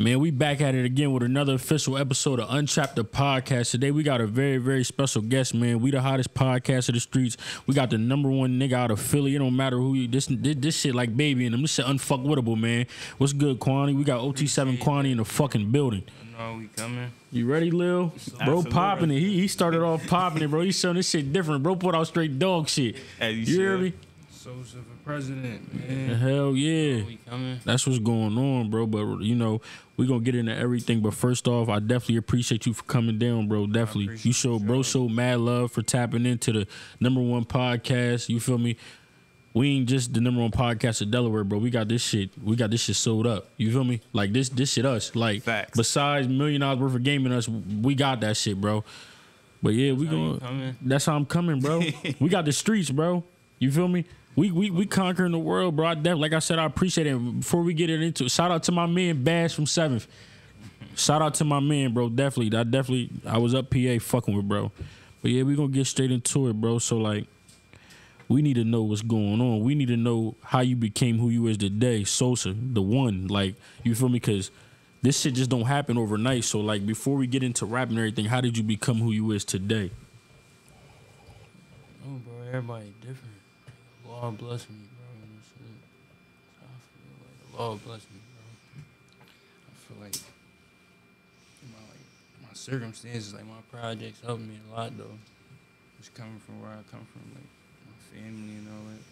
Man, we back at it again with another official episode of Untrapped the Podcast. Today we got a very, very special guest, man. We the hottest podcast of the streets. We got the number one nigga out of Philly. It don't matter who you this this, this shit like baby and them. This shit unfuckwittable, man. What's good, Quanny? We got OT7 Quanny in the fucking building. No, we coming. You ready, Lil? Bro Absolutely. popping it. He, he started off popping it, bro. He showing this shit different. Bro put out straight dog shit. As you You hear should. me? Sosa for president, man. Hell yeah. We coming. That's what's going on, bro. But you know, we gonna get into everything. But first off, I definitely appreciate you for coming down, bro. Definitely, you showed bro show mad love for tapping into the number one podcast. You feel me? We ain't just the number one podcast of Delaware, bro. We got this shit. We got this shit sold up. You feel me? Like this, this shit us. Like Facts. besides million dollars worth of gaming us, we got that shit, bro. But yeah, we gonna. That's how I'm coming, bro. we got the streets, bro. You feel me? We we we conquering the world, bro. Like I said, I appreciate it. Before we get it into it, shout out to my man Bash from Seventh. Shout out to my man, bro. Definitely, I definitely, I was up PA fucking with bro. But yeah, we gonna get straight into it, bro. So like, we need to know what's going on. We need to know how you became who you is today, Sosa, the one. Like, you feel me? Cause this shit just don't happen overnight. So like, before we get into rap and everything, how did you become who you is today? Oh, bro, everybody different. Lord bless me, bro. I feel like Lord bless me, bro. I feel like my like my circumstances, like my projects, helped me a lot though. Just coming from where I come from, like my family and all that.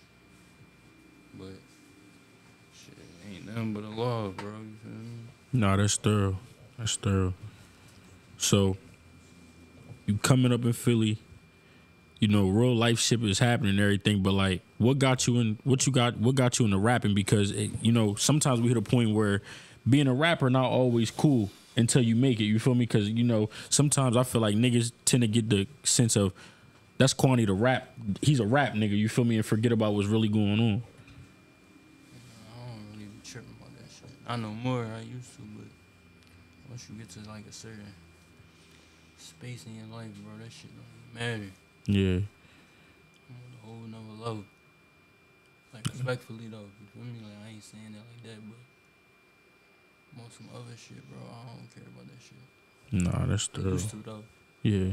But shit, ain't nothing but a law, bro. You feel me? No, that's thorough. That's thorough. So, you coming up in Philly, you know, real life shit is happening and everything, but like, what got you in? What you got? What got you into rapping? Because it, you know, sometimes we hit a point where being a rapper not always cool until you make it. You feel me? Because you know, sometimes I feel like niggas tend to get the sense of that's Quanny the rap. He's a rap nigga. You feel me? And forget about what's really going on. I don't really be tripping about that shit. I know more I used to, but once you get to like a certain space in your life, bro, that shit don't matter. Yeah. On a whole nother level. Like respectfully though, you feel me? Like I ain't saying that like that, but on some other shit, bro. I don't care about that shit. Nah, that's thorough. used to though. Yeah.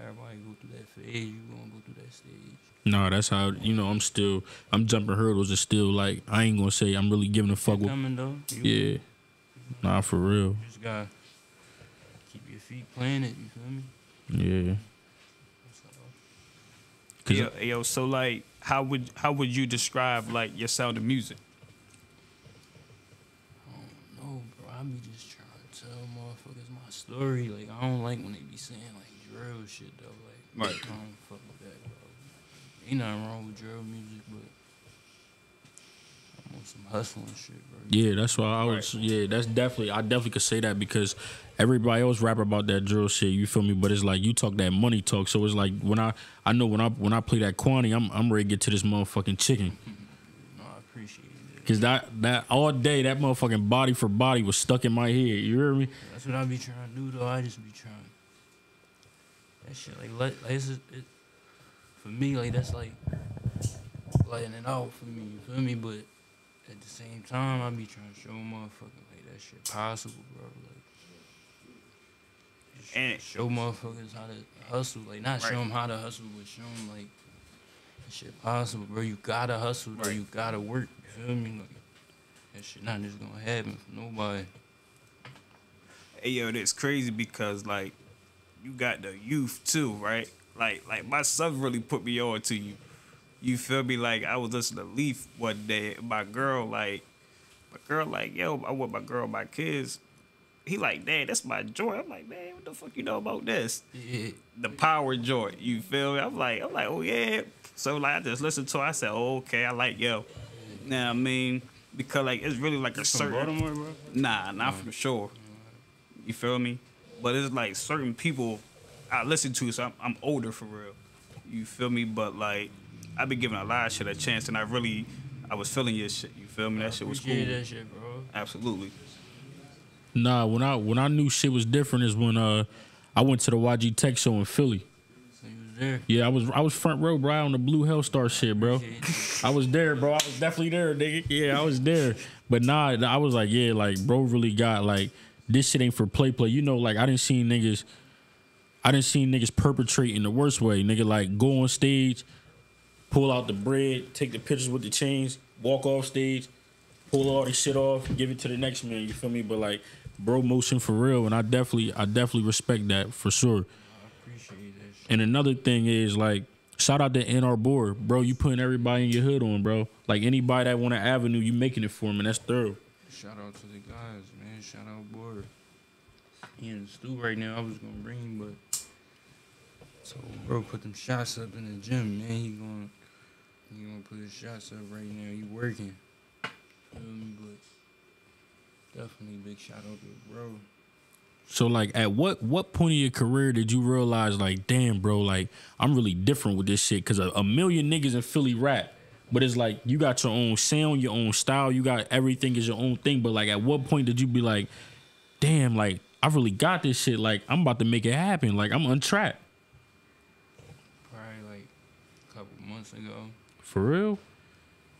Everybody go through that phase, you gonna go through that stage. No, that's how you know I'm still I'm jumping hurdles and still like I ain't gonna say I'm really giving a fuck with coming though. You yeah. Nah, for real. just gotta keep your feet planted, you feel me? Yeah. That's all. 'Cause- Yo, yo, so like, how would how would you describe like your sound of music? I don't know, bro. I be just trying to tell motherfuckers my story. Like, I don't like when they be saying, like, drill shit, though. Like, Right. I don't fuck with that, bro. Ain't nothing wrong with drill music, but I'm on some hustling shit, bro. Yeah, that's why I was yeah, that's definitely I definitely could say that because everybody else rap about that drill shit, you feel me? But it's like you talk that money talk. So it's like when I I know when I when I play that quantity, I'm I'm ready to get to this motherfucking chicken. No, I appreciate it. Cause that that all day that motherfucking body for body was stuck in my head. You hear me? That's what I be trying to do, though. I just be trying. That shit, like, let, like it's it, for me, like, that's like letting it out for me, you feel me? But at the same time, I be trying to show motherfuckers, like, that shit possible, bro. Like, And- show motherfuckers how to hustle. Like, not show them how to hustle, but show them, like, that shit possible, bro. You gotta hustle, bro. Right. You gotta work, you feel me? Like, that shit not just gonna happen for nobody. Hey, yo, that's crazy because like, you got the youth too, right? Like, like my son really put me on to you. You feel me? Like I was listening to Leaf one day. My girl, like, my girl, like, yo, I want my girl, my kids. He like, dad, that's my joy. I'm like, man, what the fuck you know about this? Yeah. the power joint. You feel me? I'm like, I'm like, oh yeah. So like, I just listened to. it. I said, oh, okay, I like yo. Now I mean, because like it's really like a From certain. Baltimore, bro? Nah, not from sure. You feel me? But it's like certain people I listen to, so I'm, I'm older for real. You feel me? But like, I've been giving a lot of shit a chance, and I really, I was feeling your shit. You feel me? That shit was cool. Appreciate that shit, bro. Absolutely. Nah, when I when I knew shit was different is when uh I went to the YG Tech show in Philly. So you was there. Yeah, I was I was front row, bro, on the Blue Hellstar shit, bro. I was there, bro. I was definitely there, nigga. Yeah, I was there. But nah, I was like, yeah, like bro really got like this shit ain't for play play. You know, like I didn't see niggas I didn't see niggas perpetrate in the worst way. Nigga like go on stage, pull out the bread, take the pictures with the chains, walk off stage, pull all this shit off, give it to the next man, you feel me? But like bro motion for real and I definitely I definitely respect that for sure. I appreciate that shit. And another thing is like, shout out to NR Board, bro. You putting everybody in your hood on, bro. Like anybody that want an avenue, you making it for them, and that's thorough. Shout out to the guys, man. Shout out Board. He in the stew right now. I was gonna bring him, but so bro put them shots up in the gym, man. He gonna he gonna put his shots up right now. He working. Feel me? But definitely big shout out to bro. So like, at what what point of your career did you realize like, damn, bro, like I'm really different with this shit? Cause a, a million niggas in Philly rap, but it's like you got your own sound, your own style, you got everything is your own thing. But like, at what point did you be like, damn, like I really got this shit? Like I'm about to make it happen. Like I'm untrapped. Probably like a couple months ago. For real?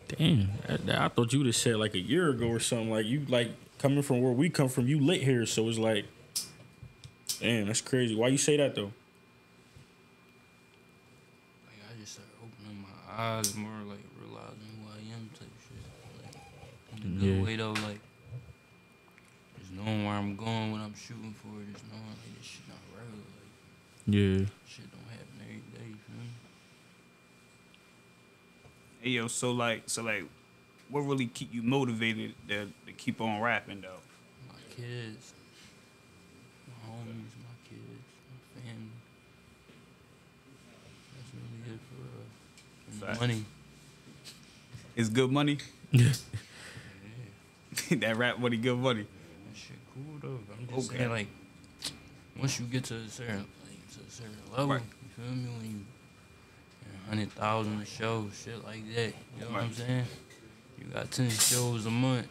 Damn, that- that- I thought you would have said like a year ago or something. Like you like coming from where we come from, you lit here, so it's like, damn, that's crazy. Why you say that though? Like I just started opening my eyes more, like realizing who I am, type shit. Like in a good Yeah. way though, like just knowing where I'm going, what I'm shooting for, just knowing like this shit not regular, like Yeah. shit don't happen every day. You feel me? Hey yo, so like, so like, what really keep you motivated to, to keep on rapping though? My kids, my homies, my kids, my family. That's really it for real. And the Facts. money. It's good money. Yeah. that rap money, good money. That shit cool though. I'm just Okay. saying like once you get to a certain like to a certain level, Right. you feel me? When you hundred thousand a show, shit like that. You know what I'm saying? You got ten shows a month,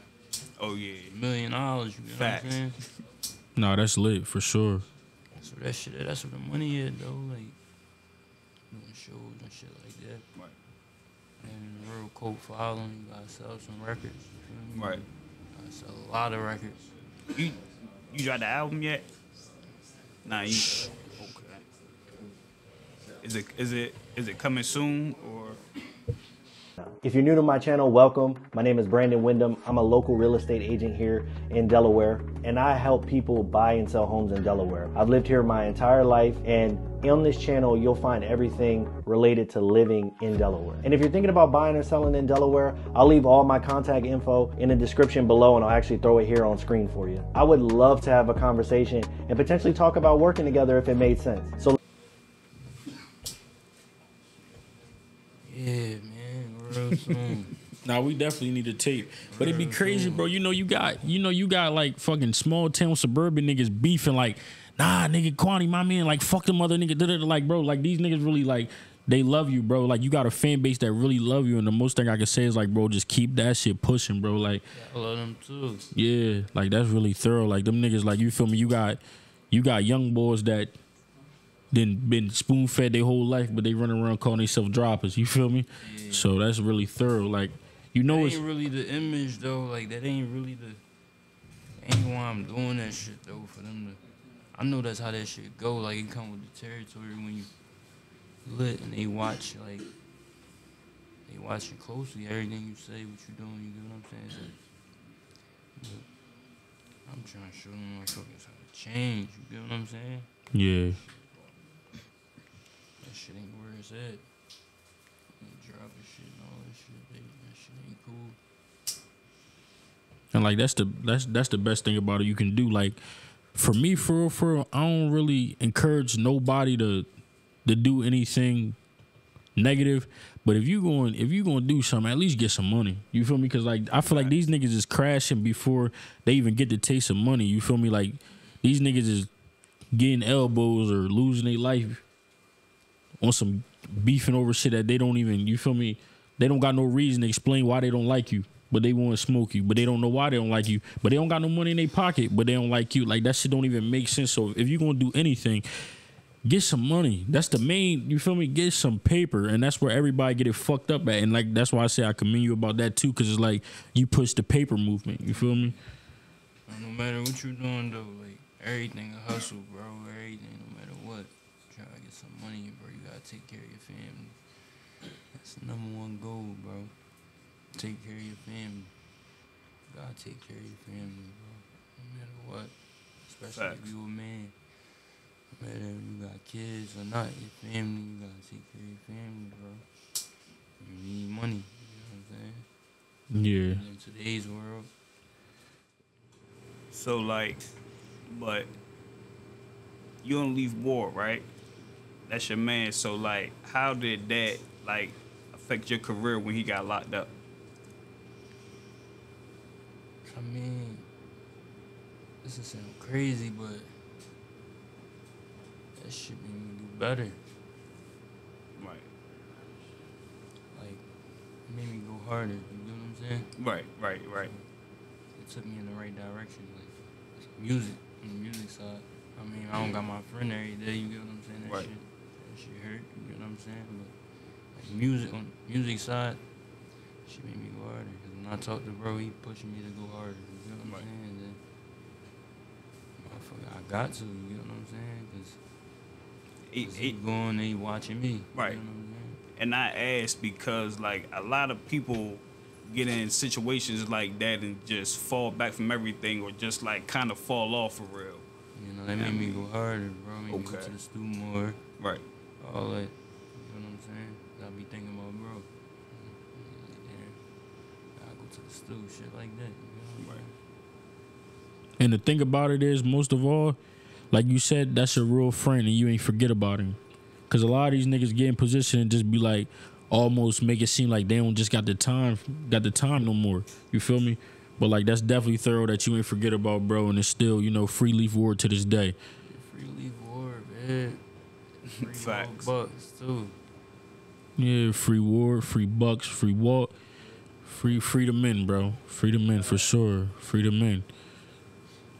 Oh yeah. a million dollars, you know what I'm saying? No, that's lit for sure. So that shit that's where the money is though, like doing shows and shit like that. Right. And a real cult following, you gotta sell some records. You feel me? Right. Gotta sell a lot of records. You you dropped the album yet? Nah, you. Okay. Is it is it is it coming soon or? If you're new to my channel, welcome. My name is Brandon Wyndham. I'm a local real estate agent here in Delaware, and I help people buy and sell homes in Delaware. I've lived here my entire life, and on this channel, you'll find everything related to living in Delaware. And if you're thinking about buying or selling in Delaware, I'll leave all my contact info in the description below, and I'll actually throw it here on screen for you. I would love to have a conversation and potentially talk about working together if it made sense. So Yeah, man, real soon. Now we definitely need a tape, but it'd be crazy, bro. You know you got, you know you got like fucking small town suburban niggas beefing like, nah, nigga, Quanny, my man, like fuck them other nigga, da-da-da. like bro, like these niggas really like they love you, bro. Like you got a fan base that really love you, and the most thing I can say is like, bro, just keep that shit pushing, bro. Like I love them too. yeah, like that's really thorough. Like them niggas, like you feel me? You got, you got young boys that. Then been spoon fed their whole life, but they run around calling themselves droppers. You feel me? Yeah. So that's really thorough. Like you know, that it's ain't really the image though. Like that ain't really the. Ain't why I'm doing that shit though. For them to, I know that's how that shit go. Like it come with the territory when you lit and they watch like. They watching closely everything you say, what you doing. You get what I'm saying? So, I'm trying to show them motherfuckers how to change. You get what I'm saying? yeah. Shit ain't where it's at. And dropping shit and all that shit, baby. That shit ain't cool. And like that's the that's that's the best thing about it you can do. Like for me, for real, for real, I don't really encourage nobody to to do anything negative. But if you going if you gonna do something, at least get some money. You feel me? Because like I feel like these niggas is crashing before they even get the taste of money. You feel me? Like these niggas is getting elbows or losing their life on some beefing over shit that they don't even. You feel me? They don't got no reason to explain why they don't like you, but they want to smoke you. But they don't know why they don't like you. But they don't got no money in their pocket, but they don't like you. Like that shit don't even make sense. So if you gonna do anything, get some money. That's the main. You feel me? Get some paper, and that's where everybody get it fucked up at. And like that's why I say I commend you about that too, because it's like you push the paper movement. You feel me? No matter what you're doing though, like everything a hustle, bro. Everything, no matter what. Try to get some money, bro. You gotta take care of your family. That's the number one goal, bro. Take care of your family. You gotta take care of your family, bro. No matter what. Especially Facts. if you a man. No matter if you got kids or not, your family, you gotta take care of your family, bro. You need money, you know what I'm saying? Yeah. In today's world, So like, but you don't Leaf Ward, right? That's your man. So like, how did that like affect your career when he got locked up? I mean, this is sound crazy, but that shit made me do better. Right, Like, it made me go harder. You know what I'm saying? right, right, right. It took me in the right direction. Like, music, on the music side. I mean, I don't mm. got my friend every day. You get what I'm saying? That Right. shit, shit hurt. You know what I'm saying? But like music on music side, she made me go harder. Cause when I talk to bro, he pushing me to go harder. You know what I'm Right. saying? Then, motherfucker, I got to. You know what I'm saying? Cause, He- 'cause he- he going, they watching me. Right. You know what I'm saying? and I ask because like a lot of people get in situations like that and just fall back from everything or just like kind of fall off for real. You know, they made me go harder, bro. Made me go okay. to the stool more. Right. All that. You know what I'm saying? I be thinking about bro. Damn, I go to the stool, shit like that. You know what I'm Right. And the thing about it is, most of all, like you said, that's your real friend, and you ain't forget about him. Cause a lot of these niggas get in position and just be like, almost make it seem like they don't just got the time, got the time no more. You feel me? But like that's definitely thorough that you ain't forget about, bro. And it's still, you know, free Leaf Ward to this day. Free Leaf Ward, man. Free Facts. bucks too. Yeah, free war, free bucks, free walk, free freedom the men, bro. Freedom the men for sure. Freedom the men.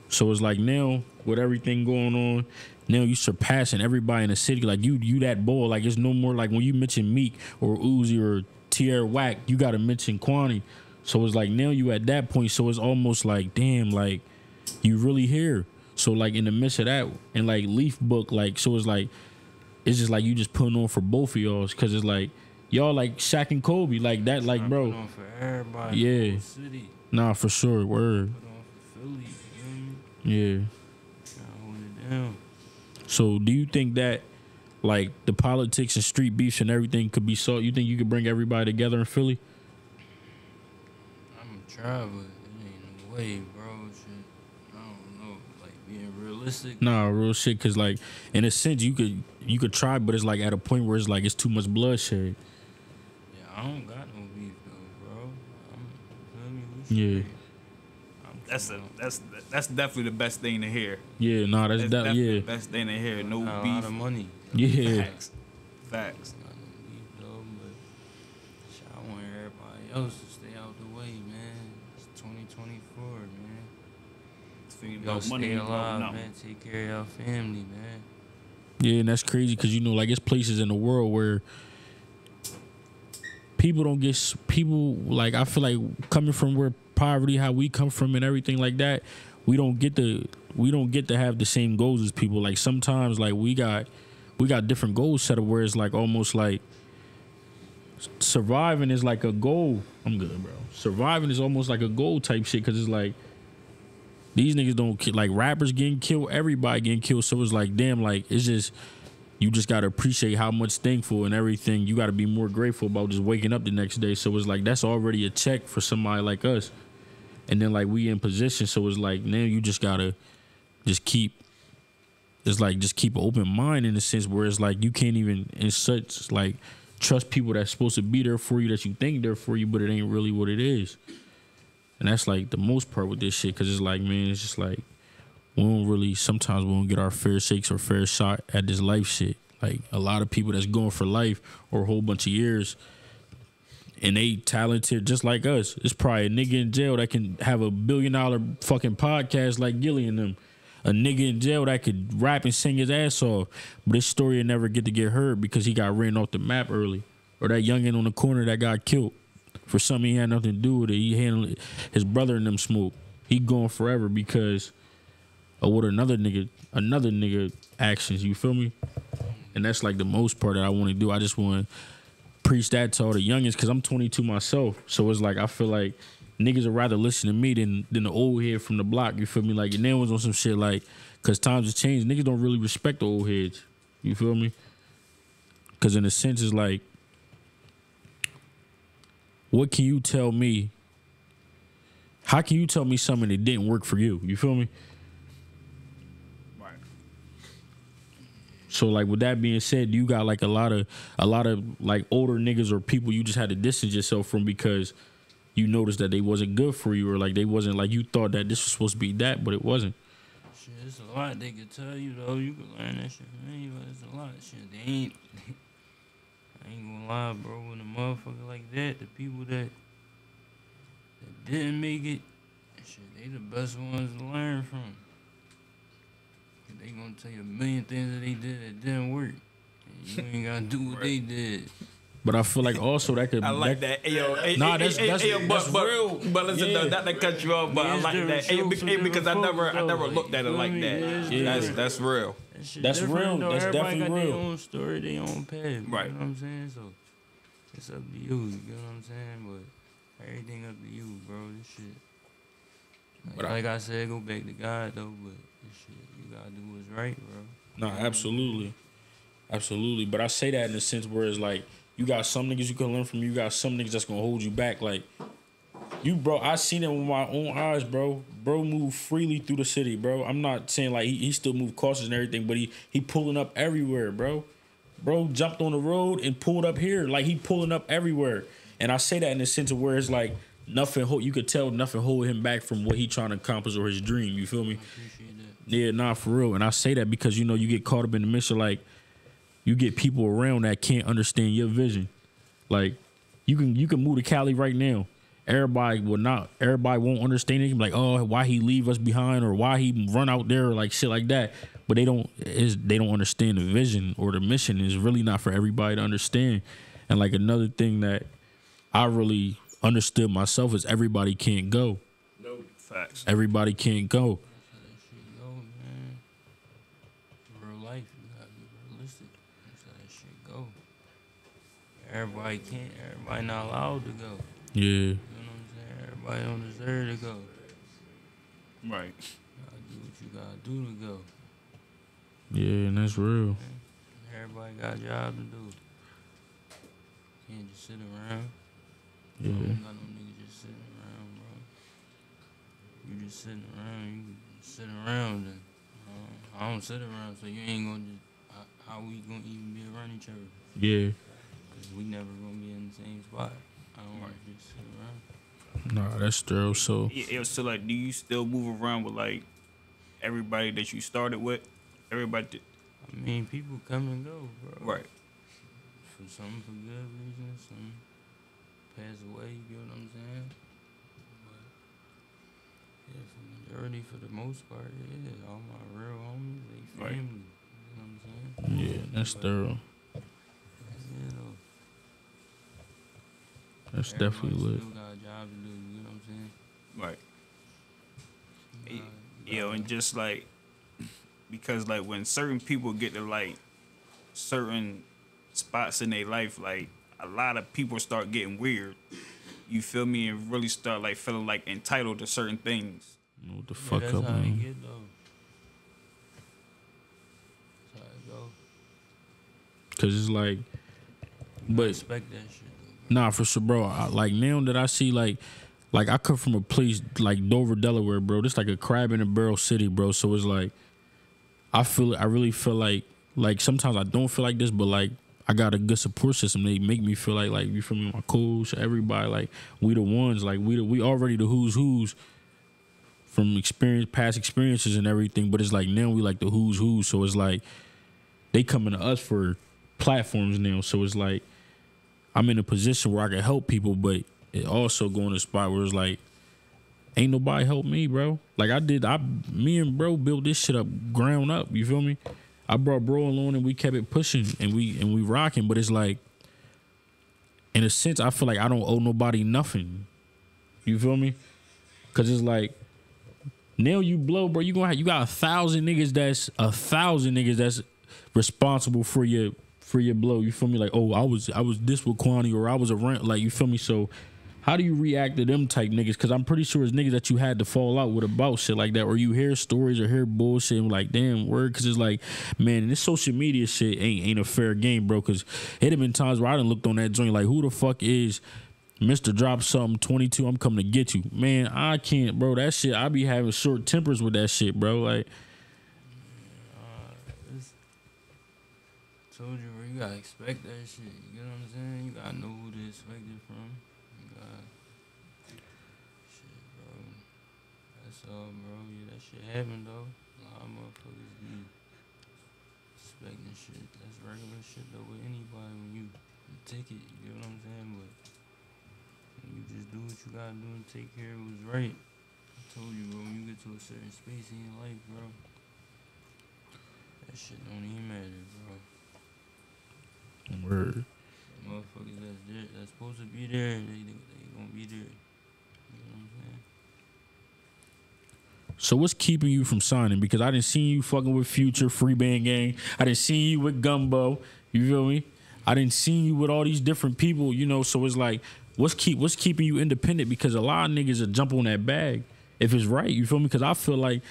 So it's like now with everything going on, now you surpassing everybody in the city. Like you you that boy. Like it's no more like when you mention Meek or Uzi or Tierra Whack, you gotta mention Quanny. So it's like now you at that point. So it's almost like damn, like you really here. So like in the midst of that and like Leaf Book, like so it's like it's just like you just putting on for both of y'all because it's like y'all like Shaq and Kobe like that like bro for. Yeah. Nah for sure word Put on for Philly. You know what I mean? yeah hold it down. so do you think that like the politics and street beefs and everything could be solved you think you could bring everybody together in Philly I'm try, but it ain't no way, bro. Shit. I don't know. Like being realistic. nah real shit because like in a sense you could you could try but it's like at a point where it's like it's too much bloodshed Yeah, I don't got no beef though, bro. I'm, you feel me? We Yeah. I'm That's the that's that's definitely the best thing to hear. yeah nah that's, That's that definitely yeah the best thing to hear. No Got a lot beef. of money. yeah Facts. Facts. Got no beef though, but shit, I want everybody else to stay out the way, man. It's 2024, man. Speaking Y'all about stay money, alive, no. man. Take care of your family, man. Yeah, and that's crazy because you know, like it's places in the world where people don't get people like I feel like coming from where poverty, how we come from, and everything like that. We don't get to we don't get to have the same goals as people. Like sometimes, like we got we got different goals set up where it's like almost like surviving is like a goal. I'm good, bro. Surviving is almost like a goal type shit because it's like these niggas don't ki- like rappers getting killed, everybody getting killed. So it's like, damn, like it's just you just gotta appreciate how much thankful and everything. You gotta be more grateful about just waking up the next day. So it's like that's already a check for somebody like us. And then like we in position, so it's like now you just gotta just keep it's like just keep an open mind in a sense where it's like you can't even in such like trust people that's supposed to be there for you that you think they're for you, but it ain't really what it is. And that's like the most part with this shit, cause it's like, man, it's just like we don't really sometimes we don't get our fair shakes or fair shot at this life shit. Like a lot of people that's going for life or a whole bunch of years and they talented just like us. It's probably a nigga in jail that can have a billion dollar fucking podcast like Gillie and them. a nigga in jail that could rap and sing his ass off, but his story will never get to get heard because he got ran off the map early, or that youngin on the corner that got killed for something he had nothing to do with it. He handled his brother and them smoke. He gone forever because of what another nigga, another nigga actions. You feel me? And that's like the most part that I want to do. I just want to preach that to all the youngins because I'm 22 myself. So it's like I feel like niggas would rather listen to me than than the old head from the block. You feel me? Like and then was on some shit like because times have changed. Niggas don't really respect the old heads. You feel me? Because in a sense, it's like, what can you tell me? How can you tell me something that didn't work for you? You feel me? Right. So like with that being said, you got like a lot of a lot of like older niggas or people you just had to distance yourself from because you noticed that they wasn't good for you or like they wasn't like you thought that this was supposed to be that, but it wasn't. Shit, it's a lot they could tell you though. You can learn that shit from anybody. It's a lot of shit. They ain't. I ain't gonna lie, bro. When a motherfucker like that, the people that that didn't make it, shit, they the best ones to learn from. 'Cause They gonna tell you a million things that they did that didn't work. And you ain't gotta do what they did. But I feel like also that could I like that. Hey, yo, hey, Nah, that's- hey, that's- hey, yo, that's but, but, real. But listen, Yeah. though, not to cut you off, but Yeah, I like that. Hey, strokes be- for hey, because I never, folks, I never though. looked at it like me? that. Yeah, Yeah. That's different. that's real. That That's different, real. Though. That's Everybody definitely got real. their own story, their own path. Right. You know what I'm saying? So it's up to you. You get what I'm saying? But everything up to you, bro. This shit. Like, I- like I said, go back to God though. But this shit, you gotta do what's right, bro. No, absolutely. Absolutely. But I say that in the sense where it's like you got some niggas you can learn from, you got some niggas that's gonna hold you back. Like you bro, I seen it with my own eyes, bro. Bro moved freely through the city, bro. I'm not saying like he, he still moved cautious and everything, but he he pulling up everywhere, bro. Bro jumped on the road and pulled up here. Like he pulling up everywhere. And I say that in the sense of where it's like nothing hold you could tell nothing hold him back from what he trying to accomplish or his dream. You feel me? Yeah, nah, for real. And I say that because you know you get caught up in the midst of like you get people around that can't understand your vision. Like you can you can move to Cali right now. Everybody will not. Everybody won't understand it. Like, oh, why he leave us behind, or why he run out there, or like shit like that. But they don't is they don't understand the vision or the mission is really not for everybody to understand. And like another thing that I really understood myself is everybody can't go. No facts. Everybody can't go. That's that shit go, man. Real life, you gotta be realistic. That's how that shit go. Everybody can't. Everybody not allowed to go. Yeah. You know what I'm saying? Everybody don't deserve to go. Right. You gotta do what you gotta do to go. Yeah, and that's real. Everybody got a job to do. Can't just sit around. I Yeah. don't got no nigga just sitting around, bro. You just sitting around, you can sit around and uh, I don't sit around, so you ain't gonna just how, how we gonna even be around each other? Yeah. Cause we never gonna be in the same spot. I don't wanna just sit around. Nah, that's true. So Yeah, yeah, so like, do you still move around with like everybody that you started with? Everybody, that- I mean, people come and go, bro. right? For some for good reasons, some pass away. You get what I'm saying? But yeah, for majority, for the most part, yeah, all my real homies, they Right. family. You know what I'm saying? yeah, that's thorough. Yeah, though. That's Everybody definitely lit. Still got a job to do. You know what I'm saying? Right. You Yeah, gotta- you Yo, gotta- and just like because like when certain people get to like certain spots in their life, like a lot of people start getting weird. You feel me? And really start like feeling like entitled to certain things. What the Yeah, fuck that's up, how it man? get though. That's how it go. Cause it's like, but Respect that shit. Nah, for sure, bro. I, like now that I see like, like I come from a place like Dover, Delaware, bro. This like a crab in a barrel city, bro. So it's like, I feel, I really feel like, like sometimes I don't feel like this, but like I got a good support system. They make me feel like, like you feel me, my coach, everybody, like we the ones, like we the, we already the who's who's from experience, past experiences and everything. But it's like now we like the who's who's. So it's like they coming to us for platforms now. So it's like I'm in a position where I can help people, but it also going to a spot where it's like ain't nobody help me, bro. Like I did, I me and bro built this shit up ground up. You feel me? I brought bro along and we kept it pushing and we and we rocking. But it's like, in a sense, I feel like I don't owe nobody nothing. You feel me? Cause it's like now you blow, bro. You gonna have, you got a thousand niggas that's a thousand niggas that's responsible for your for your blow. You feel me? Like, oh, I was I was this with Quanny or I was a rent. Like, you feel me? So how do you react to them type niggas? Because I'm pretty sure it's niggas that you had to fall out with about shit like that, or you hear stories or hear bullshit and like, damn, word. Because it's like, man, this social media shit ain't ain't a fair game, bro. Because it have been times where I done looked on that joint like, who the fuck is Mister Drop Something 22? I'm coming to get you, man. I can't, bro. That shit, I be having short tempers with that shit, bro. Like, uh, told you, bro, you gotta expect that shit. You get what I'm saying? You gotta know who to expect it from. You gotta, shit, bro. Bro. Yeah, that shit happened though. A lot of motherfuckers be expecting shit. That's regular shit though with anybody when you, you take it. You know what I'm saying? But you just do what you gotta do and take care of what's right. I told you, bro. When you get to a certain space in your life, bro. That shit don't even matter, bro. word. Motherfuckers that's there, that's supposed to be there, they they, they gonna be there. You know what I'm saying? So what's keeping you from signing? Because I didn't see you fucking with Future, Free Band Gang. I didn't see you with Gumbo. You feel me? I didn't see you with all these different people. You know, so it's like, what's keep what's keeping you independent? Because a lot of niggas will jump on that bag if it's right. You feel me? Because I feel like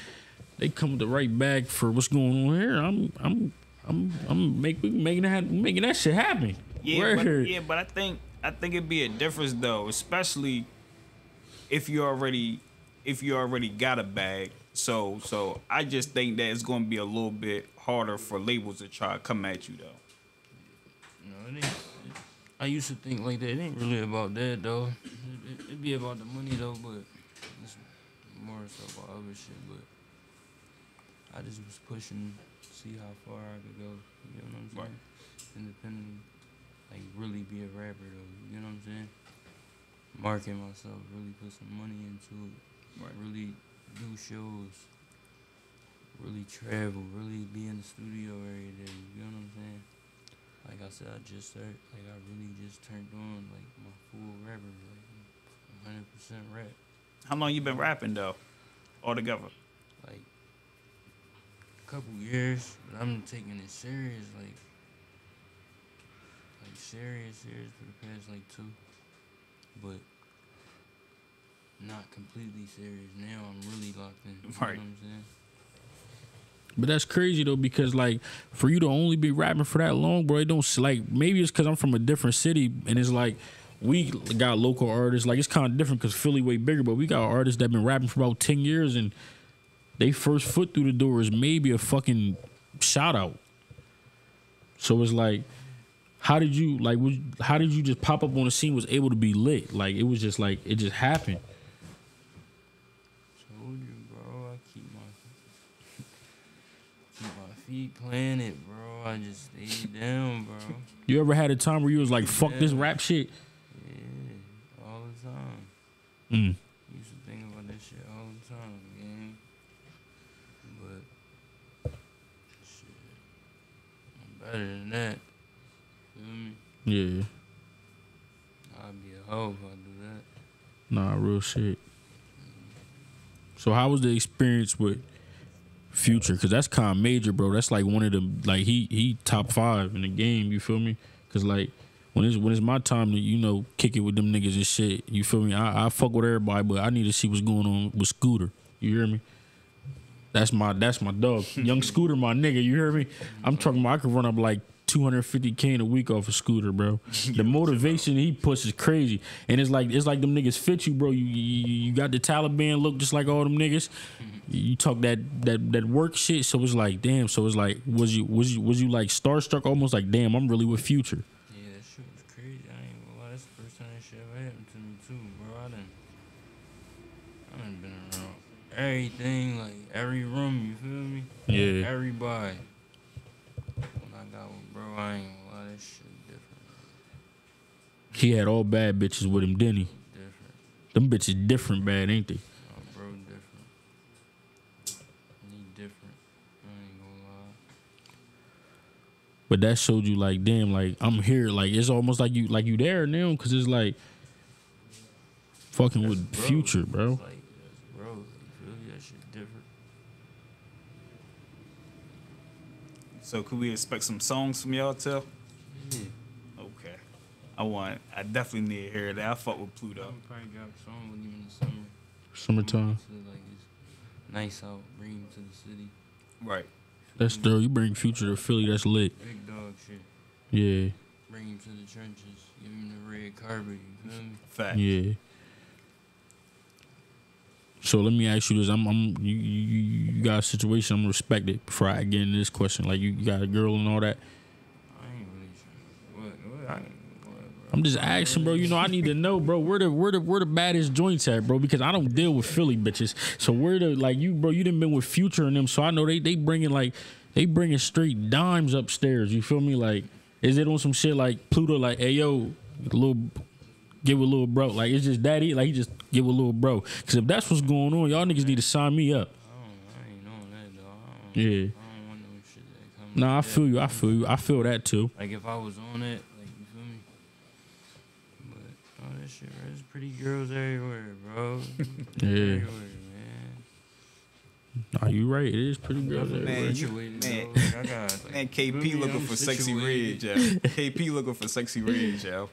they come with the right bag for what's going on here. I'm I'm I'm I'm make, making that making that shit happen. Yeah, but, yeah, but I think I think it'd be a difference though, especially if you already if you already got a bag. So so I just think that it's gonna be a little bit harder for labels to try to come at you though. Know, it ain't. I used to think like that. It ain't really about that though. It, it, it be about the money though, but it's more so about other shit. But I just was pushing, to see how far I could go. You know what I'm saying? Right. Independently, like really be a rapper though. You know what I'm saying? Market myself, really put some money into it. Really do shows. Really travel. Really be in the studio every day. You know what I'm saying? Like I said, I just started. Like I really just turned on like my full rapper, like 100% rap. How long you been rapping though? Altogether. Like a couple years, but I'm taking it serious. Like like serious, serious for the past like two. But not completely serious. Now I'm really locked in. You Right. know what I'm? But that's crazy though, because like for you to only be rapping for that long, bro, it don't like maybe it's because I'm from a different city and it's like we got local artists. Like it's kind of different because Philly way bigger, but we got artists that been rapping for about ten years and they first foot through the door is maybe a fucking shout out. So it's like, how did you like? Was, how did you just pop up on the scene? Was able to be lit? Like it was just like it just happened. Told you, bro. I keep my keep my feet planted, bro. I just stayed down, bro. You ever had a time where you was like, fuck this rap shit? Yeah, all the time. Mm. Used to think about that shit all the time, gang. But shit, I'm better than that. Feel me? Yeah. I'd be a hoe if I do that. Nah, real shit. So how was the experience with Future? Cause that's kind of major, bro. That's like one of the like he he top five in the game. You feel me? Cause like when it's when it's my time to you know kick it with them niggas and shit. You feel me? I, I fuck with everybody, but I need to see what's going on with Scooter. You hear me? That's my that's my dog, young Scooter, my nigga. You hear me? I'm talking about I could run up like 250k in a week off a scooter, bro. The motivation he puts is crazy, and it's like it's like them niggas fit you, bro. You you, you got the Taliban look just like all them niggas. Mm-hmm. You talk that that that work shit, so it's like damn. So it's like was you was you was you like starstruck, almost like damn, I'm really with Future. Yeah, that shit was crazy. I ain't gonna lie. That's the first time that shit ever happened to me too, bro. I done, I done been around everything, like every room. You feel me? Yeah. Everybody. Bro, I ain't lie. That shit different. He had all bad bitches with him, didn't he? Different. Them bitches different bad, ain't they? Oh, bro, different. He different. I ain't gonna lie. But that showed you, like, damn, like I'm here. Like it's almost like you, like you there now, cause it's like fucking That's with bro. future, bro. Like, So could we expect some songs from y'all too? Yeah. Okay. I want. I definitely need to hear that. I fuck with Pluto. I'm probably drop a song with him in the summer. Summertime. Like it's nice out. Bring him to the city. Right. That's still you bring future to Philly. That's lit. Big dog shit. Yeah, Bring him to the trenches. Give him the red carpet. You feel me? Fact. yeah. So let me ask you this: I'm, I'm, you, you, got a situation. I'm gonna respect it before I get into this question. Like you, got a girl and all that. I ain't really what, I'm just asking, bro. You know, I need to know, bro. Where the where the where the baddest joints at, bro? Because I don't deal with Philly bitches. So where the like you, bro? You didn't been with Future and them, so I know they they bringing like they bringing straight dimes upstairs. You feel me? Like, is it on some shit like Pluto? Like, hey yo, little give a little bro. Like it's just daddy. Like he just give a little bro. Because if that's what's going on, y'all niggas need to sign me up. I. I ain't on that though. I don't, Yeah. I don't want no shit that come. Nah, I like that. feel you. I feel you. I feel that too. Like if I was on it, like you feel me. But oh, that shit, bro, there's pretty girls everywhere, bro. Yeah. everywhere, man. Nah, you right. It is pretty good. I'm Man, you- situated, man. Like, I got, like, Man, KP looking for Sexyy Red, situated. yo. KP looking for Sexyy Red, yo.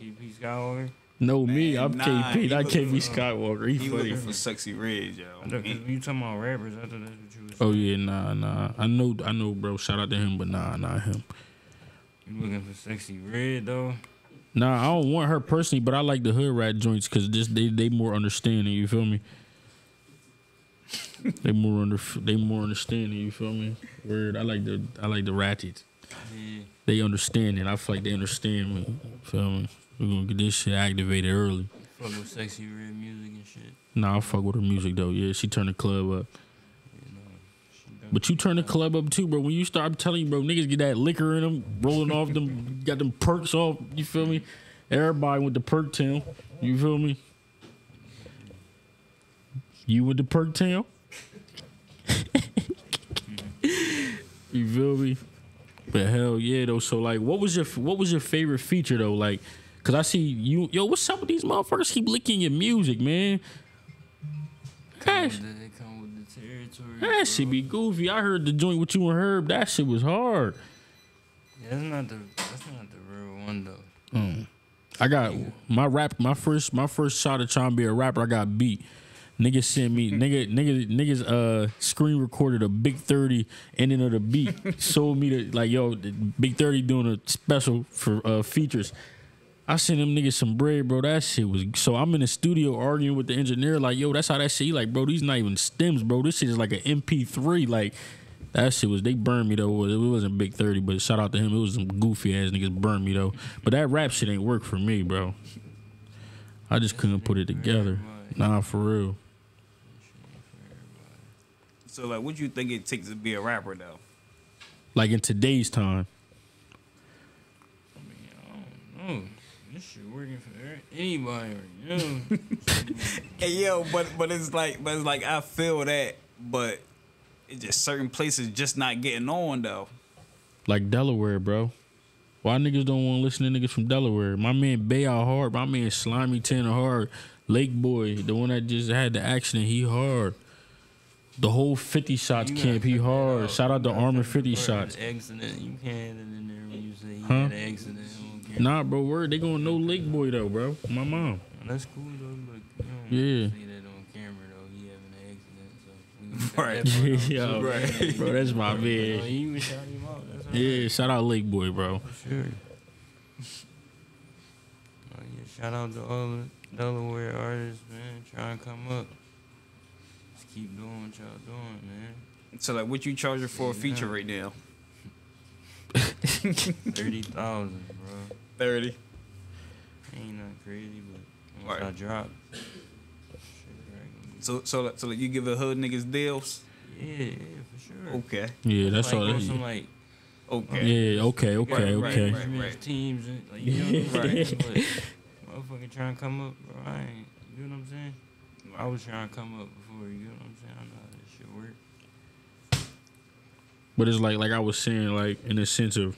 KP Skywalker. No, me. I'm nah, KP, he not looking KP for- Skywalker. He, He funny. for Sexyy Red, yo. I thought, cause He- you talking about rappers, I thought that's what you was. Oh yeah, nah, nah. I know, I know, bro. Shout out to him, but nah, not him. You looking for Sexyy Red though? Nah, I don't want her personally, but I like the hood rat joints because just they they more understanding. You feel me? they more under they more understanding. You feel me? Word. I like the I like the ratchets. Yeah. They understand it. I feel like they understand me. Feel me? We're gonna get this shit activated early. Fuck with Sexyy Red music and shit. Nah, I fuck with her music though. Yeah, she turned the club up. But you turn the club up too, bro. When you start I'm telling you, bro, niggas get that liquor in them, rolling off them, got them perks off. You feel me? Everybody with the perk town. You feel me? You with the perk town? you feel me? But hell yeah, though. So like, what was your what was your favorite feature though? Like, cause I see you, yo. What's up with these motherfuckers? Keep licking your music, man. come Gosh. with the, it come with the territory. That shit be goofy. I heard the joint with you and Herb. That shit was hard. Yeah, that's not the that's not the real one though. I got my rap. My first, my first shot of trying to be a rapper. I got beat. Niggas sent me nigga nigga niggas uh screen recorded a big thirty ending of the beat. Sold me to like yo, big thirty doing a special for uh features. I sent them niggas some bread, bro. That shit was so. I'm in the studio arguing with the engineer, like, yo, that's how that shit. He like, bro, these not even stems, bro. This shit is like an MP3. Like, that shit was. They burned me though. It wasn't big thirty, but shout out to him. It was some goofy ass niggas burned me though. But that rap shit ain't work for me, bro. I just couldn't put it together. Nah, for real. So like, what do you think it takes to be a rapper though? Like in today's time. I mean, I don't know. This shit working for anybody right now. Hey yo, but but it's like but it's like I feel that, but it's just certain places just not getting on though. Like Delaware, bro. Why niggas don't want to listen to niggas from Delaware? My man Bay out hard. My man Slimy Tanner hard. Lake Boy, the one that just had the accident, he hard. The whole 50 shots You camp, gotta he hard. out. Shout out to You gotta Armor 50 shots. Accident. You can't in there when you say you Huh? had an accident. on. Nah, bro, word. They gonna know Lake Boy though, bro. My mom. That's cool though, but Yeah. you don't say that on camera though. He having an accident, so we gonna cut Right. that part out, Yo. Right. bro, that's my man. you even shout him out. That's all Yeah, right. shout out Lake Boy, bro. For sure. Oh yeah, shout out to all the Delaware artists, man. Try and come up. Just keep doing what y'all doing, man. So like, what you charging for a feature right now? Thirty thousand, bro. Thirty. Ain't not crazy, but once Right. I drop, shit, right, So so like, so like you give a hood niggas deals? yeah, yeah, for sure. Okay. Yeah, that's like all. on That, some like Okay. yeah, okay, okay, Right, right, okay. right. teams and like you know what But motherfucker trying to come up, bro. I ain't. You know what I'm saying? I was trying to come up before. You know what I'm saying? I know how this shit work. But it's like like I was saying, like in the sense of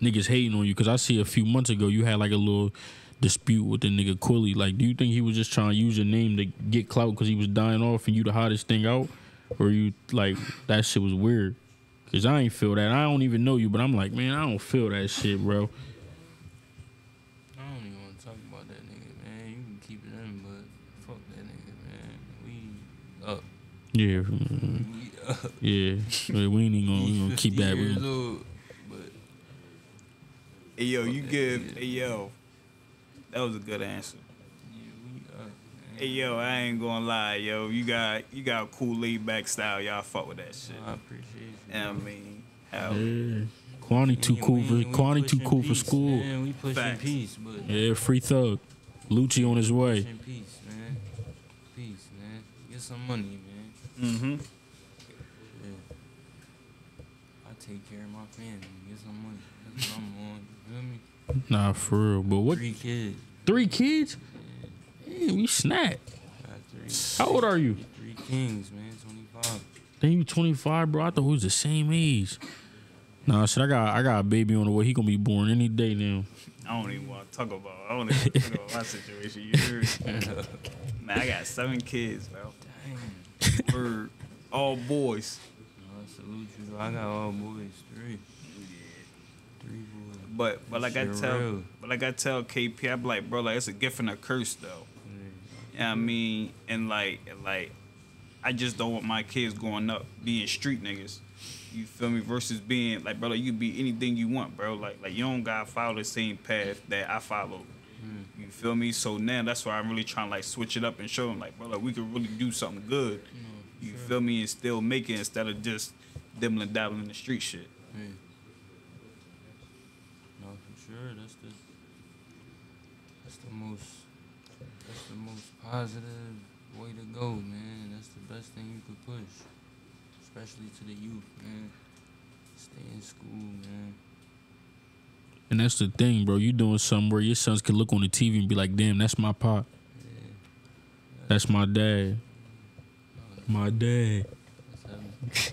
niggas hating on you, because I see a few months ago you had like a little dispute with the nigga Quilly. Like, do you think he was just trying to use your name to get clout because he was dying off and you the hottest thing out, or you like that shit was weird? Cause I ain't feel that. I don't even know you, but I'm like, man, I don't feel that shit, bro. I don't even want to talk about that nigga, man. You can keep it in, but fuck that nigga, man. We up. Yeah, We yeah. Yeah, we ain't even gonna, we gonna keep that. years old, but Hey yo, you that give. Hey yo, that was a good answer. yeah, we uh, up. Man. Hey yo, I ain't gonna lie, yo. You got you got a cool laid back style. Y'all fuck with that shit. I appreciate you. Yeah, I mean, hell, yeah. Quanny too cool for Quanny too pushing cool for school. Man, we pushing Facts. peace, but Yeah, free thug. Lucci on his way. peace, man. Peace, man. Get some money, man. Mm-hmm. Yeah. I take care of my family. Get some money. That's what I'm on. You feel me? Nah, for real. But what? Three kids. Three kids? Damn, you snap. How old are you? Three kings, man. 25. Then you 25, bro. I thought we was the same age. Nah, shit. I got I got a baby on the way. He gonna be born any day now. I don't even want to talk about. I don't even talk about my situation. You heard? Man, I got seven kids, bro. We're all boys. I salute you. I got all boys. Three. Three boys. But but like I tell, but like I tell KP, I'm like, bro, like it's a gift and a curse though. Yeah. Yeah, I mean, and like, like, I just don't want my kids growing up being street niggas. You feel me? Versus being like, brother, you be anything you want, bro. Like, like you don't gotta follow the same path that I follow. Hmm. You feel me? So now that's why I'm really trying to like switch it up and show them like, brother, we could really do something good. You feel me? And still make it instead of just dibbling dabbling in the street shit. Yeah. No, for sure. That's the that's the most that's the most positive way to go, man. That's the best thing you could push, especially to the youth, man. Stay in school, man. And that's the thing, bro. You doing something where your sons can look on the TV and be like, damn, that's my pop. Yeah, That's my dad. My dad. that's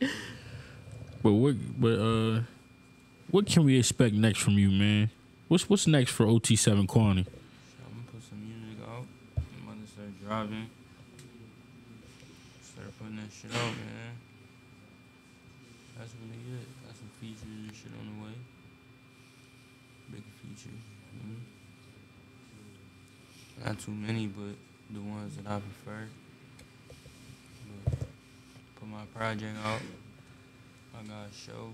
heaven. But what but uh what can we expect next from you, man? What's what's next for OT7 Quanny? I'm gonna put some music out. I'm about to start driving. Start putting that shit out, man. That's really it. Got some features and shit on the way. Big feature. Not too many, but the ones that I prefer. My project out. I got a show.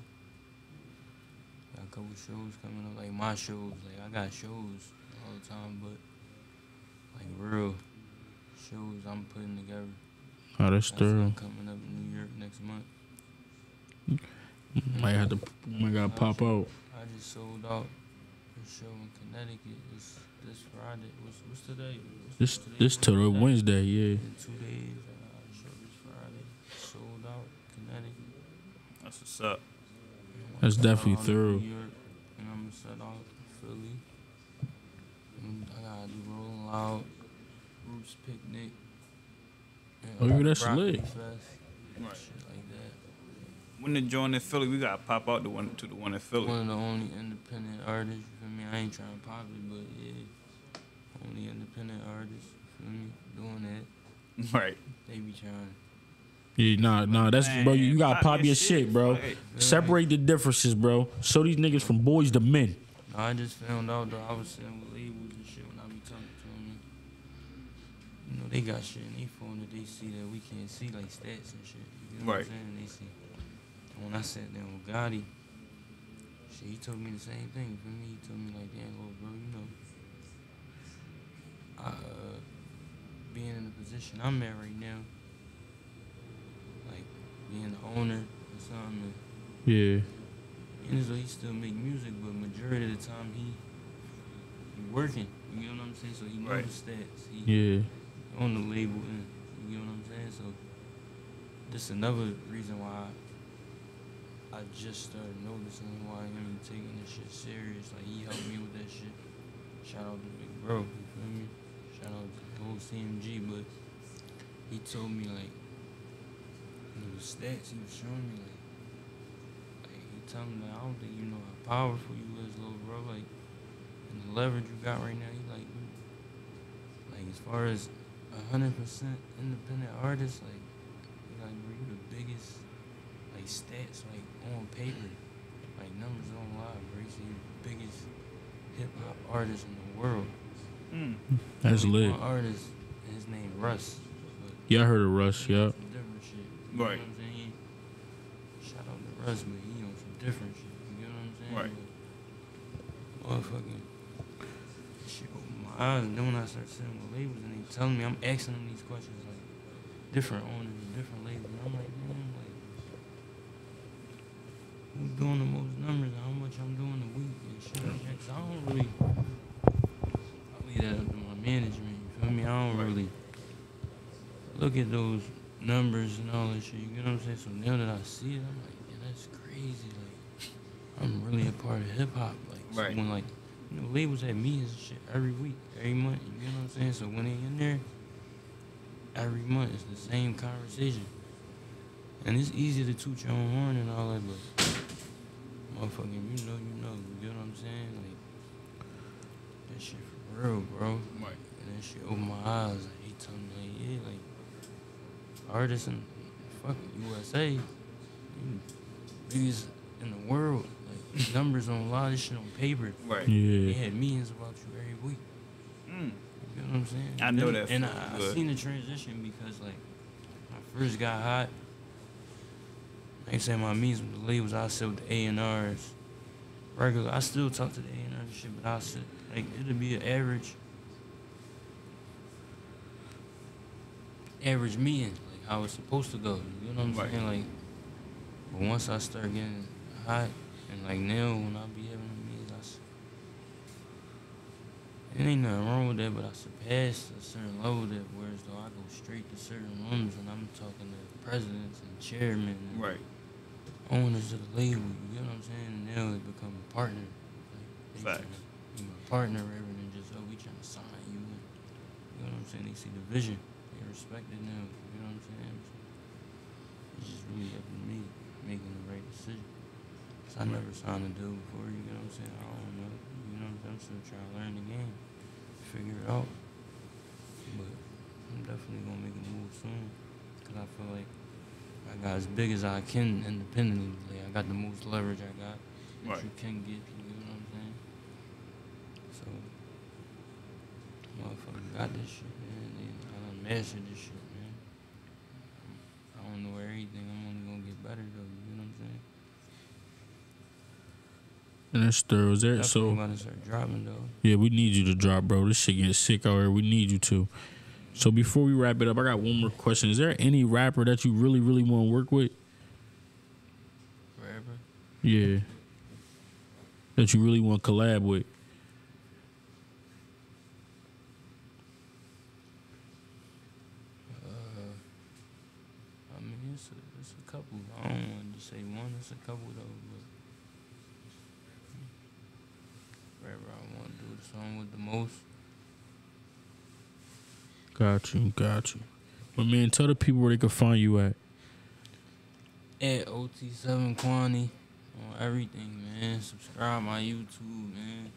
Got a couple shows coming up, like my shows. Like I got shows all the time, but like real shows I'm putting together. Oh, that's That's thorough. coming up in New York next month. Might have to might gotta pop out. I just sold out a show in Connecticut this this Friday. What's what's today? What's This today? this to Wednesday? Wednesday, yeah. In two days, uh, I got a show this Friday. Sold out Connecticut. That's what's up. That's definitely set out in thorough. New York, and I'm gonna set out Philly. And I gotta do Rolling Loud, Roots Picnic. Oh, yeah, that's Broccoli lit. Fest, Right. Shit like that. When the joint in Philly, we gotta pop out the one to the one in Philly. One of the only independent artists, you feel me? I ain't trying to pop it, but yeah. Only independent artists, you feel me? Doing that. Right. They be trying. Yeah, nah, nah, that's bro. You, you gotta pop your shit, bro. Hey, Separate the differences, bro. Show these niggas from boys to men. I just found out though I was sitting with labels and shit when I be talking to them. You know, they got shit in their phone that they see that we can't see, like stats and shit. You know what Right. I'm saying? They see. When I sat down with Gotti, shit, he told me the same thing. For me, he told me like, damn, little bro, you know, I, uh, being in the position I'm at right now, like being the owner or something. and Yeah, and as though he still make music, but majority of the time he he working. You know what I'm saying? So he knows Right. the stats. He yeah. on the label, and you know what I'm saying. So this another reason why I just started noticing why him taking this shit serious. Like he helped me with that shit. Shout out to Big Bro. You feel me? Shout out to the whole CMG, but he told me like It was stats he was showing me like, like he telling me like, I don't think you know how powerful you is, little bro. Like, and the leverage you got right now, you like, like as far as a hundred percent independent artist, like, you like bro, you the biggest, like stats like on paper, like numbers don't lie, bro. You see, you the biggest hip hop artist in the world. Mm. That's Only lit. Artist, his name Russ. But Yeah, I heard of Russ. he on Yeah. Shit. You Right. Know what I'm saying? He- Shout out to Russ, but he on some different shit. You know what I'm saying? Right. Motherfucking shit opened my eyes. And then when I started sitting with labels and they telling me, I'm asking them these questions like different owners and different labels. And I'm like, man, like, who's doing the most numbers and how much I'm doing a week and shit like that. 'Cause I don't really, I leave that up to my management. You feel me? I don't Right. really look at those numbers and all that shit. You get what I'm saying? So now that I see it, I'm like, yeah, that's crazy. Like, I'm really a part of hip hop. Like, Right. when like, you know, labels have meetings and shit every week, every month. You get what I'm saying? So when they in there, every month it's the same conversation. And it's easy to toot your own horn and all that, but motherfucking, you know, you know. You get what I'm saying? Like, that shit for real, bro. Right. And that shit opened my eyes. Like, he told me, like, yeah, like, artists in fucking USA, you biggest in the world. Like, numbers on a lot of shit on paper. Right. Yeah. They Yeah. had meetings about you every week. Mm. You get what I'm saying? I And know that And I, I seen the transition because, like, when I first got hot, like I said, my meetings with the labels, I sit with the A&Rs. Regular, I still talk to the A&Rs and shit, but I sit, like, it'll be an average, average meeting, how it's supposed to go. You know what I'm Right. saying? Like, but once I start getting hot, and like now when I be having the meetings, I it ain't nothing wrong with that, but I surpassed a certain level that whereas though I go straight to certain rooms and I'm talking to presidents and chairmen and Right. owners of the label. You know what I'm saying? And now it become a partner. Like, Facts. be my partner rather than just oh we trying to sign you. You know what I'm saying? They see the vision. They respect it now. You know what I'm saying? It's just really up to me making the right decision. Cause I never signed a deal before. You know what I'm saying? I don't know. You know what I'm saying? I'm still trying to learn the game, figure it out. But I'm definitely gonna make a move soon. Cause I feel like I got as big as I can independently. I got the most leverage I got that Right. you can get. You know what I'm saying? So, motherfucker got this shit, man. And I done mastered this shit, man. I don't know everything. I'm only gonna get better though. You know what I'm saying? And that's thorough. Is there? Definitely So about to start dropping though. yeah, we need you to drop, bro. This shit getting sick out here. We need you to. So before we wrap it up, I got one more question. Is there any rapper that you really, really want to work with? Forever. Yeah. That you really want to collab with? Uh, I mean, it's a, it's a couple. I don't want to say one. It's a couple though, but wherever I want to do the song with the most. Got you, got you. But man, tell the people where they can find you at. At OT7 Quanny on everything, man. Subscribe my YouTube, man.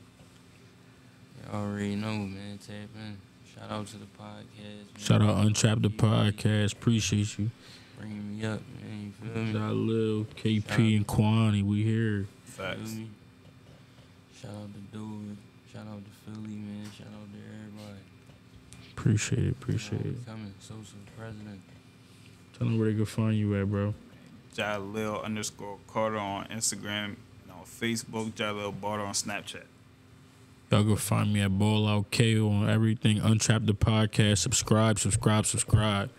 You already know, man. Tap in. Shout out to the podcast. Man. Shout out Untrapped the podcast. Appreciate you. Bringing me up, man. You feel me? Shout out Lil, KP, and Quanny. We here. Facts. Shout out to Dude. Shout out to Philly, man. Shout out to everybody. Appreciate it. Appreciate it. know, Coming, Sosa president. Tell them where they can find you at, bro. Jahlil underscore Karter on Instagram and on Facebook. Jahlil Barter on Snapchat. Y'all go find me at Ball Out KO on everything. Untrapped the podcast. Subscribe, subscribe, subscribe.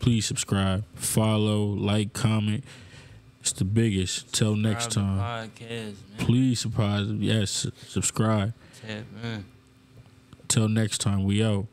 Please subscribe. Follow, like, comment. It's the biggest. Till next time. Podcast. Please surprise. Yes, subscribe. Till next time. We out.